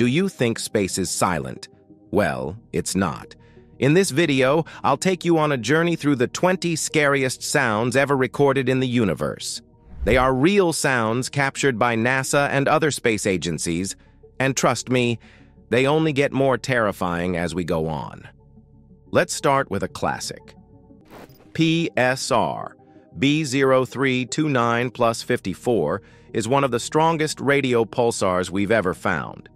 Do you think space is silent? Well, it's not. In this video, I'll take you on a journey through the 20 scariest sounds ever recorded in the universe. They are real sounds captured by NASA and other space agencies, and trust me, they only get more terrifying as we go on. Let's start with a classic. PSR, B0329 plus 54, is one of the strongest radio pulsars we've ever found.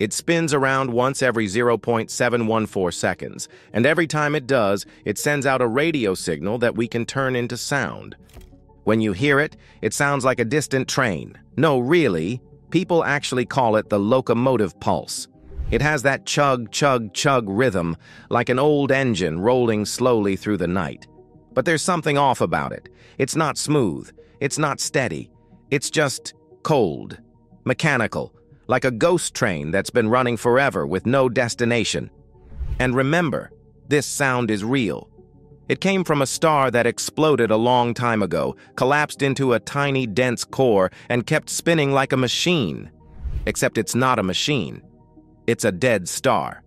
It spins around once every 0.714 seconds, and every time it does, it sends out a radio signal that we can turn into sound. When you hear it, it sounds like a distant train. No, really, people actually call it the locomotive pulse. It has that chug, chug, chug rhythm, like an old engine rolling slowly through the night. But there's something off about it. It's not smooth. It's not steady. It's just cold, mechanical, like a ghost train that's been running forever with no destination. And remember, this sound is real. It came from a star that exploded a long time ago, collapsed into a tiny, dense core, and kept spinning like a machine. Except it's not a machine. It's a dead star.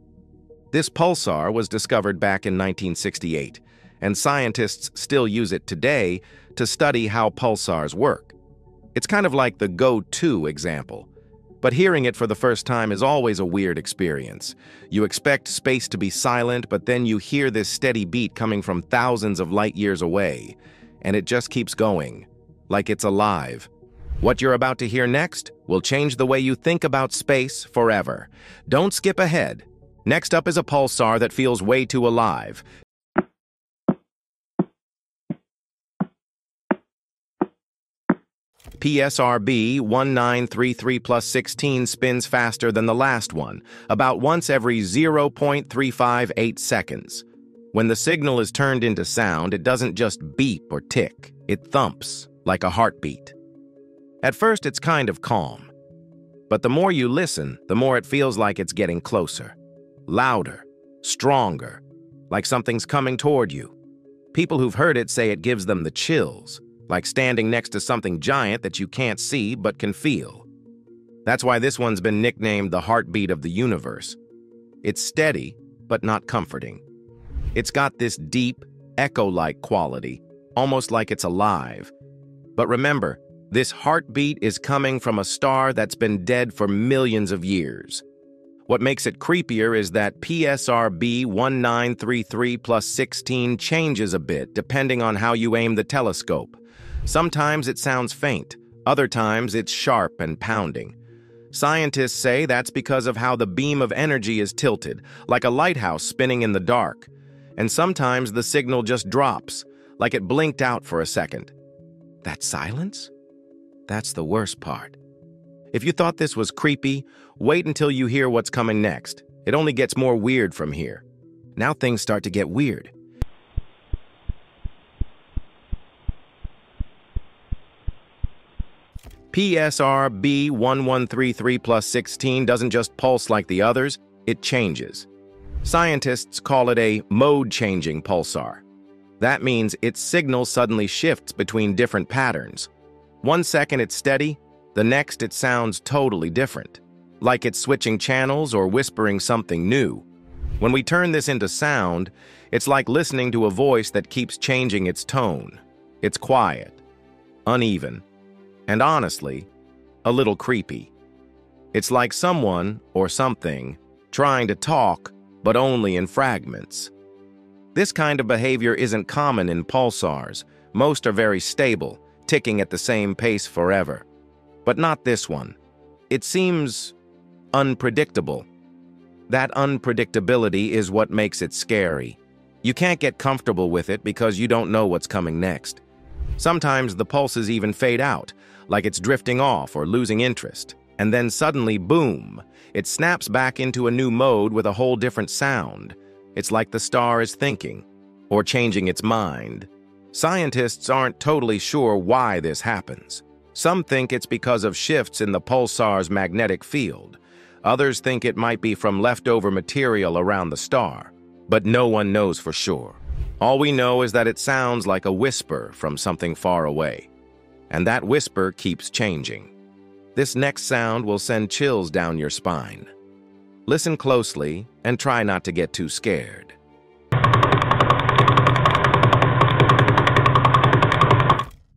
This pulsar was discovered back in 1968, and scientists still use it today to study how pulsars work. It's kind of like the GO-2 example. But hearing it for the first time is always a weird experience. You expect space to be silent, but then you hear this steady beat coming from thousands of light years away, and it just keeps going, like it's alive. What you're about to hear next will change the way you think about space forever. Don't skip ahead. Next up is a pulsar that feels way too alive. PSRB 1933 plus 16 spins faster than the last one, about once every 0.358 seconds. When the signal is turned into sound, it doesn't just beep or tick, it thumps, like a heartbeat. At first, it's kind of calm. But the more you listen, the more it feels like it's getting closer, louder, stronger, like something's coming toward you. People who've heard it say it gives them the chills, like standing next to something giant that you can't see but can feel. That's why this one's been nicknamed the heartbeat of the universe. It's steady, but not comforting. It's got this deep, echo-like quality, almost like it's alive. But remember, this heartbeat is coming from a star that's been dead for millions of years. What makes it creepier is that PSRB 1933 plus 16 changes a bit depending on how you aim the telescope. Sometimes it sounds faint, other times it's sharp and pounding. Scientists say that's because of how the beam of energy is tilted, like a lighthouse spinning in the dark. And sometimes the signal just drops, like it blinked out for a second. That silence? That's the worst part. If you thought this was creepy, wait until you hear what's coming next. It only gets more weird from here. Now things start to get weird. PSR B1133 plus 16 doesn't just pulse like the others, it changes. Scientists call it a mode-changing pulsar. That means its signal suddenly shifts between different patterns. One second it's steady, the next it sounds totally different, like it's switching channels or whispering something new. When we turn this into sound, it's like listening to a voice that keeps changing its tone. It's quiet, uneven, and honestly, a little creepy. It's like someone, or something, trying to talk, but only in fragments. This kind of behavior isn't common in pulsars. Most are very stable, ticking at the same pace forever. But not this one. It seems unpredictable. That unpredictability is what makes it scary. You can't get comfortable with it because you don't know what's coming next. Sometimes the pulses even fade out, like it's drifting off or losing interest. And then suddenly, boom, it snaps back into a new mode with a whole different sound. It's like the star is thinking, or changing its mind. Scientists aren't totally sure why this happens. Some think it's because of shifts in the pulsar's magnetic field. Others think it might be from leftover material around the star. But no one knows for sure. All we know is that it sounds like a whisper from something far away and that whisper keeps changing. This next sound will send chills down your spine. Listen closely and try not to get too scared.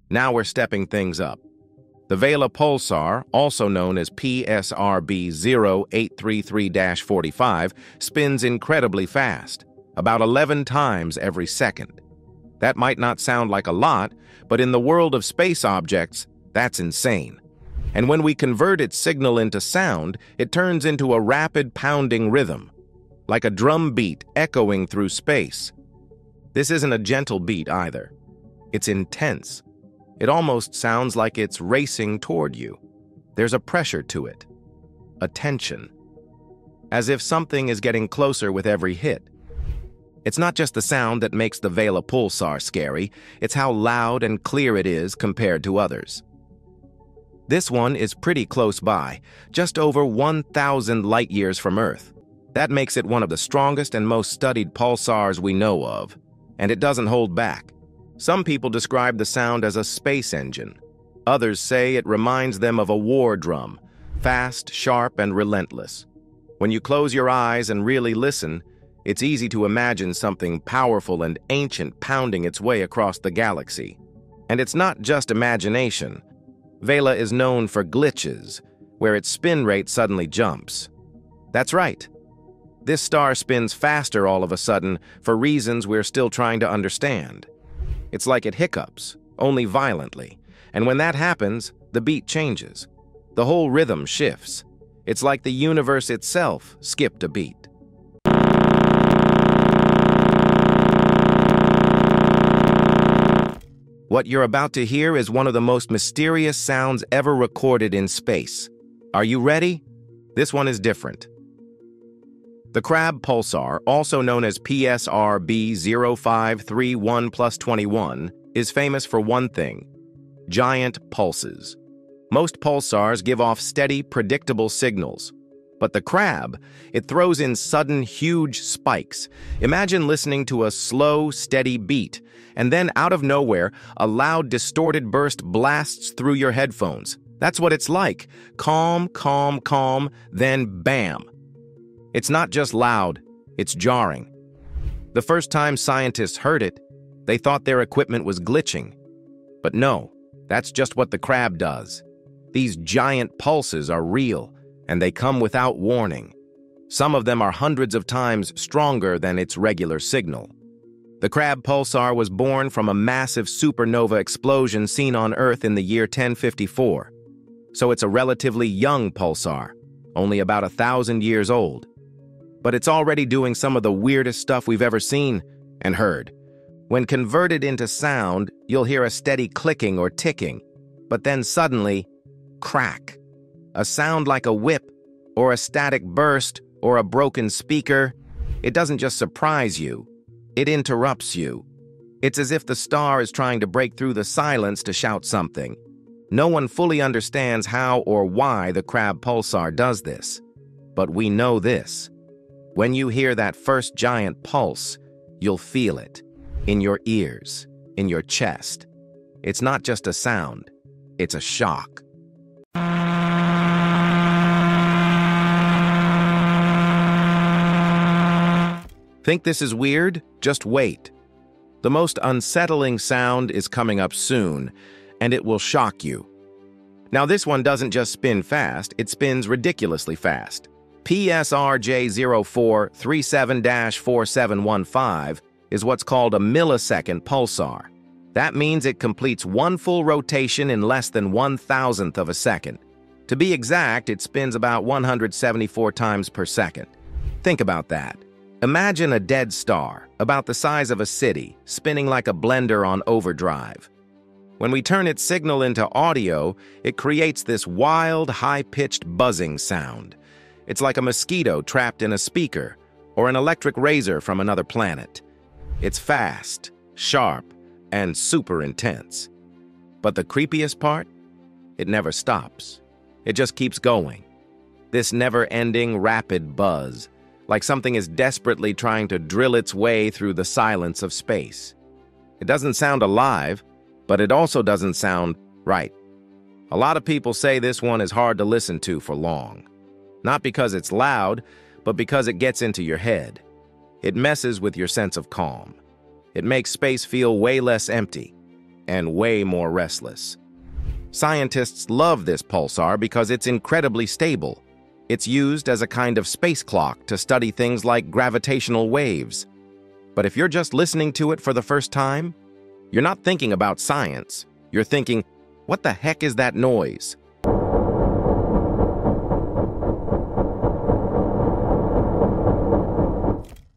Now we're stepping things up. The Vela pulsar, also known as PSRB 0833-45, spins incredibly fast, about 11 times every second. That might not sound like a lot, but in the world of space objects, that's insane. And when we convert its signal into sound, it turns into a rapid pounding rhythm, like a drum beat echoing through space. This isn't a gentle beat either. It's intense. It almost sounds like it's racing toward you. There's a pressure to it, a tension, as if something is getting closer with every hit. It's not just the sound that makes the Vela pulsar scary, it's how loud and clear it is compared to others. This one is pretty close by, just over 1,000 light-years from Earth. That makes it one of the strongest and most studied pulsars we know of, and it doesn't hold back. Some people describe the sound as a space engine. Others say it reminds them of a war drum, fast, sharp, and relentless. When you close your eyes and really listen, it's easy to imagine something powerful and ancient pounding its way across the galaxy. And it's not just imagination. Vela is known for glitches, where its spin rate suddenly jumps. That's right. This star spins faster all of a sudden for reasons we're still trying to understand. It's like it hiccups, only violently. And when that happens, the beat changes. The whole rhythm shifts. It's like the universe itself skipped a beat. What you're about to hear is one of the most mysterious sounds ever recorded in space. Are you ready? This one is different. The Crab pulsar, also known as PSR B0531 plus 21, is famous for one thing, giant pulses. Most pulsars give off steady, predictable signals, but the crab, it throws in sudden, huge spikes. Imagine listening to a slow, steady beat, and then out of nowhere, a loud, distorted burst blasts through your headphones. That's what it's like. Calm, calm, calm, then bam. It's not just loud, it's jarring. The first time scientists heard it, they thought their equipment was glitching. But no, that's just what the crab does. These giant pulses are real and they come without warning. Some of them are hundreds of times stronger than its regular signal. The Crab pulsar was born from a massive supernova explosion seen on Earth in the year 1054. So it's a relatively young pulsar, only about a thousand years old. But it's already doing some of the weirdest stuff we've ever seen and heard. When converted into sound, you'll hear a steady clicking or ticking, but then suddenly, crack a sound like a whip, or a static burst, or a broken speaker, it doesn't just surprise you, it interrupts you. It's as if the star is trying to break through the silence to shout something. No one fully understands how or why the crab pulsar does this. But we know this. When you hear that first giant pulse, you'll feel it. In your ears, in your chest. It's not just a sound, it's a shock. Think this is weird? Just wait. The most unsettling sound is coming up soon, and it will shock you. Now this one doesn't just spin fast, it spins ridiculously fast. PSRJ0437-4715 is what's called a millisecond pulsar. That means it completes one full rotation in less than one thousandth of a second. To be exact, it spins about 174 times per second. Think about that. Imagine a dead star, about the size of a city, spinning like a blender on overdrive. When we turn its signal into audio, it creates this wild, high-pitched buzzing sound. It's like a mosquito trapped in a speaker, or an electric razor from another planet. It's fast, sharp, and super intense. But the creepiest part? It never stops. It just keeps going. This never-ending, rapid buzz like something is desperately trying to drill its way through the silence of space. It doesn't sound alive, but it also doesn't sound right. A lot of people say this one is hard to listen to for long. Not because it's loud, but because it gets into your head. It messes with your sense of calm. It makes space feel way less empty and way more restless. Scientists love this pulsar because it's incredibly stable. It's used as a kind of space clock to study things like gravitational waves. But if you're just listening to it for the first time, you're not thinking about science. You're thinking, what the heck is that noise?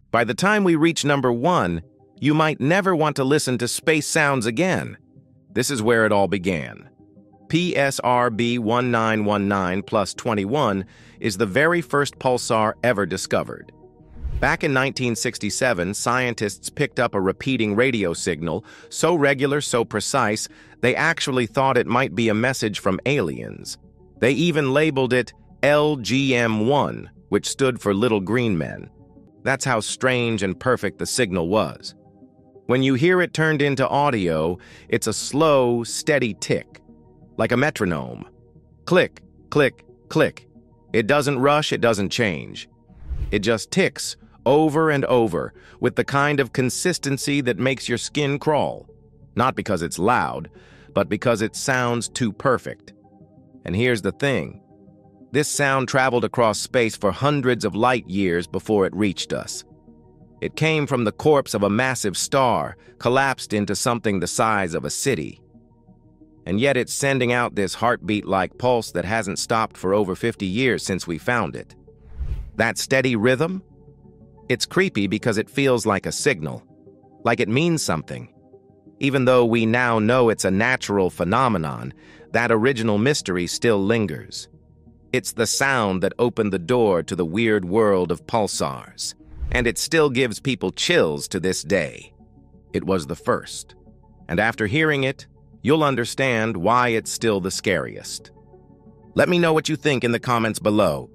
By the time we reach number one, you might never want to listen to space sounds again. This is where it all began. PSRB 1919 plus 21 is the very first pulsar ever discovered. Back in 1967, scientists picked up a repeating radio signal, so regular, so precise, they actually thought it might be a message from aliens. They even labeled it LGM-1, which stood for Little Green Men. That's how strange and perfect the signal was. When you hear it turned into audio, it's a slow, steady tick, like a metronome. Click, click, click. It doesn't rush, it doesn't change. It just ticks over and over with the kind of consistency that makes your skin crawl. Not because it's loud, but because it sounds too perfect. And here's the thing. This sound traveled across space for hundreds of light years before it reached us. It came from the corpse of a massive star, collapsed into something the size of a city. And yet it's sending out this heartbeat-like pulse that hasn't stopped for over 50 years since we found it. That steady rhythm? It's creepy because it feels like a signal, like it means something. Even though we now know it's a natural phenomenon, that original mystery still lingers. It's the sound that opened the door to the weird world of pulsars, and it still gives people chills to this day. It was the first, and after hearing it, you'll understand why it's still the scariest. Let me know what you think in the comments below.